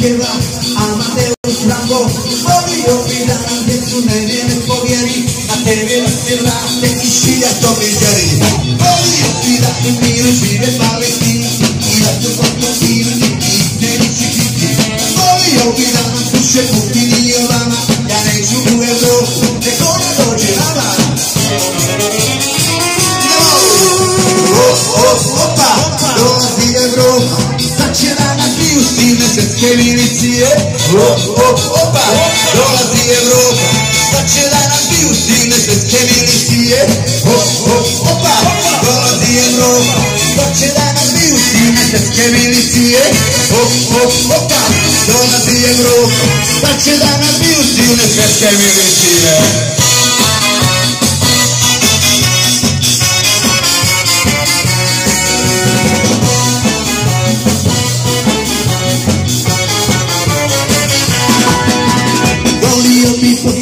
izquierda, Amadeo Franco, Morillo Vidal, de su nene de Fogueri, la TV la tierra, de Kishira Tomillari, Morillo Vidal, y miro y vive Valentín, y la tu cuerpo sin, y de Chiquiti, Morillo Vidal, tu srpske milicije. Opa, dolazi Evropa. Sad će da nas biju stine srpske milicije. Opa, dolazi Evropa. Sad će da nas biju stine srpske milicije. Opa, dolazi Evropa. Sad će da nas biju stine srpske milicije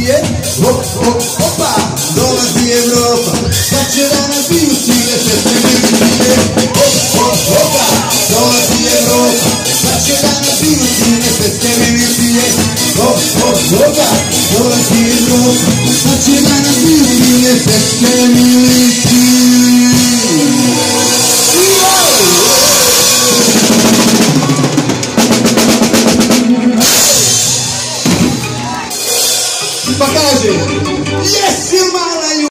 milicije Opa, dolazi Evropa Sad će da nas biju silne srpske milicije Opa, dolazi Evropa Sad će da nas biju silne srpske milicije Opa, dolazi Evropa Sad će da nas biju silne srpske milicije Pacaje. E esse maranhão.